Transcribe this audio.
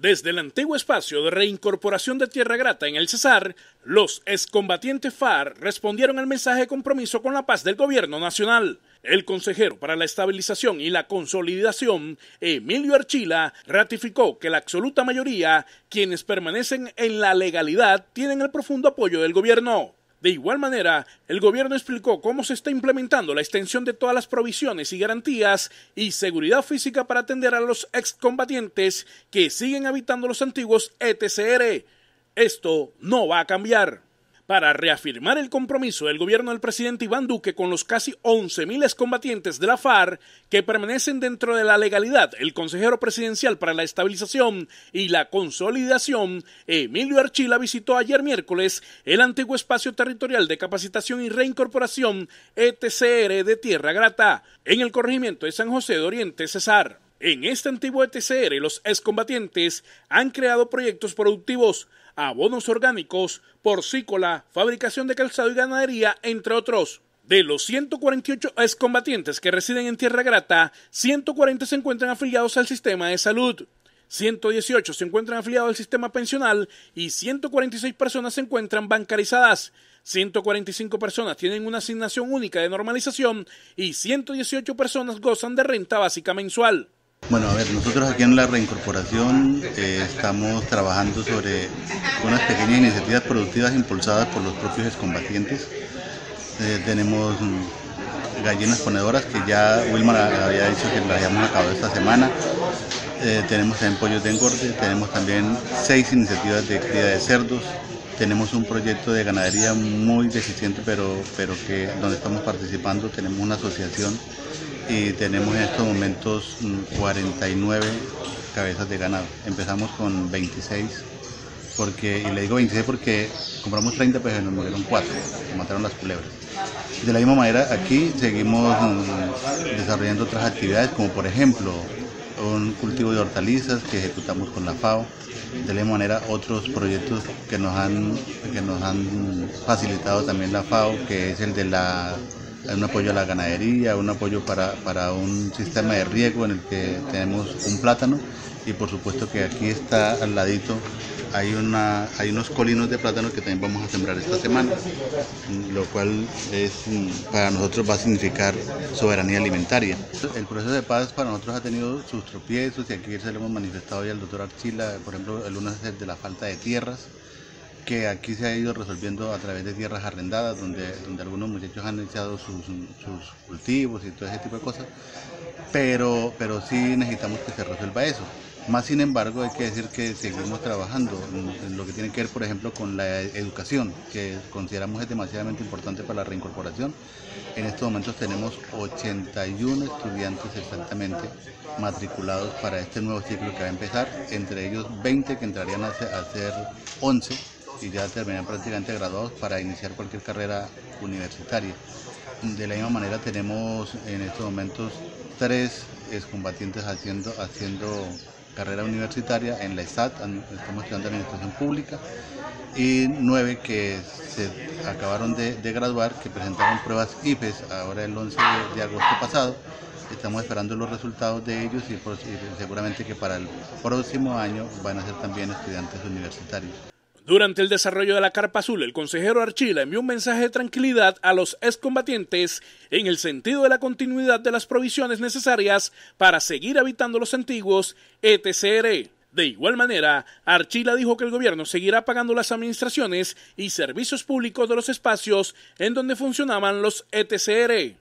Desde el antiguo espacio de reincorporación de Tierra Grata en el Cesar, los excombatientes FAR respondieron al mensaje de compromiso con la paz del gobierno nacional. El consejero para la estabilización y la consolidación, Emilio Archila, ratificó que la absoluta mayoría, quienes permanecen en la legalidad, tienen el profundo apoyo del gobierno. De igual manera, el gobierno explicó cómo se está implementando la extensión de todas las provisiones y garantías y seguridad física para atender a los excombatientes que siguen habitando los antiguos ETCR. Esto no va a cambiar para reafirmar el compromiso del gobierno del presidente Iván Duque con los casi 11.000 excombatientes de la FARC que permanecen dentro de la legalidad. El consejero presidencial para la estabilización y la consolidación, Emilio Archila, visitó ayer miércoles el antiguo espacio territorial de capacitación y reincorporación ETCR de Tierra Grata, en el corregimiento de San José de Oriente Cesar. En este antiguo ETCR, los excombatientes han creado proyectos productivos, abonos orgánicos, porcícola, fabricación de calzado y ganadería, entre otros. De los 148 excombatientes que residen en Tierra Grata, 140 se encuentran afiliados al sistema de salud. 118 se encuentran afiliados al sistema pensional y 146 personas se encuentran bancarizadas. 145 personas tienen una asignación única de normalización y 118 personas gozan de renta básica mensual. Bueno, a ver, nosotros aquí en la reincorporación eh, estamos trabajando sobre unas pequeñas iniciativas productivas impulsadas por los propios excombatientes. Eh, tenemos gallinas ponedoras que ya Wilmar había dicho que las habíamos acabado esta semana. Eh, tenemos también pollos de engorde, tenemos también seis iniciativas de cría de cerdos, tenemos un proyecto de ganadería muy deficiente, pero, pero que donde estamos participando tenemos una asociación y tenemos en estos momentos 49 mm, cabezas de ganado. Empezamos con 26, porque, y le digo 26 porque compramos 30, pero nos murieron 4, se mataron las culebras. De la misma manera, aquí seguimos mm, desarrollando otras actividades, como por ejemplo un cultivo de hortalizas que ejecutamos con la FAO. De la misma manera, otros proyectos que nos han, que nos han facilitado también la FAO, que es el de la un apoyo a la ganadería, un apoyo para, para un sistema de riego en el que tenemos un plátano y por supuesto que aquí está al ladito hay, una, hay unos colinos de plátano que también vamos a sembrar esta semana, lo cual es, para nosotros va a significar soberanía alimentaria. El proceso de paz para nosotros ha tenido sus tropiezos y aquí se lo hemos manifestado ya al doctor Archila, por ejemplo, el uno de la falta de tierras, que aquí se ha ido resolviendo a través de tierras arrendadas, donde, algunos muchachos han iniciado sus, sus cultivos y todo ese tipo de cosas, pero, pero sí necesitamos que se resuelva eso. Más sin embargo, hay que decir que seguimos trabajando en, lo que tiene que ver, por ejemplo, con la educación, que consideramos es demasiadamente importante para la reincorporación. En estos momentos tenemos 81 estudiantes exactamente matriculados para este nuevo ciclo que va a empezar, entre ellos 20 que entrarían a ser 11 y ya terminan prácticamente graduados para iniciar cualquier carrera universitaria. De la misma manera tenemos en estos momentos tres excombatientes haciendo, haciendo carrera universitaria en la SAT, estamos estudiando Administración Pública, y nueve que se acabaron de, graduar, que presentaron pruebas IPES ahora el 11 de, agosto pasado. Estamos esperando los resultados de ellos y seguramente que para el próximo año van a ser también estudiantes universitarios. Durante el desarrollo de la Carpa Azul, el consejero Archila envió un mensaje de tranquilidad a los excombatientes en el sentido de la continuidad de las provisiones necesarias para seguir habitando los antiguos ETCR. De igual manera, Archila dijo que el gobierno seguirá pagando las administraciones y servicios públicos de los espacios en donde funcionaban los ETCR.